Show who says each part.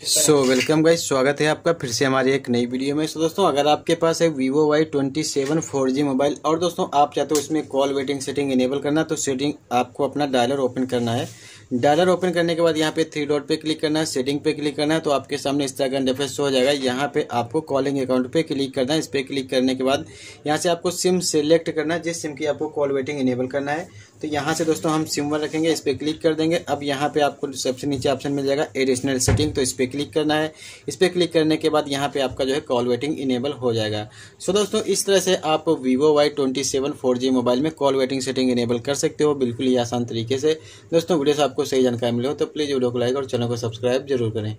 Speaker 1: So welcome guys स्वागत है आपका फिर से हमारी एक नई वीडियो में। सो so, दोस्तों अगर आपके पास है Vivo Y twenty seven four G mobile और दोस्तों आप चाहते हो इसमें कॉल वेटिंग सेटिंग इनेबल करना तो सेटिंग आपको अपना डायलर ओपन करना है। डायलर ओपन करने के बाद यहाँ पे थ्री डॉट पे क्लिक करना है सेटिंग पे क्लिक करना है तो आपके सामने इस तरह का इंटरफेस हो जाएगा। यहाँ पे आपको कॉलिंग अकाउंट पे क्लिक करना है। इस पे क्लिक करने के बाद यहाँ से आपको सिम सेलेक्ट करना है। जिस सिम की आपको कॉल वेटिंग इनेबल करना है तो यहाँ से दोस्तों हम सिम वन रखेंगे, इस पर क्लिक कर देंगे। अब यहाँ पे आपको सबसे नीचे ऑप्शन मिल जाएगा एडिशनल सेटिंग तो इस पर क्लिक करना है। इस पर क्लिक करने के बाद यहाँ पे आपका जो है कॉल वेटिंग इनेबल हो जाएगा। सो दोस्तों, इस तरह से आप Vivo Y twenty seven four G mobile में कॉल वेटिंग सेटिंग इनेबल कर सकते हो बिल्कुल ही आसान तरीके से। दोस्तों, वीडियो से आपको सही जानकारी मिले हो तो प्लीज़ वीडियो को लाइक और चैनल को सब्सक्राइब ज़रूर करें।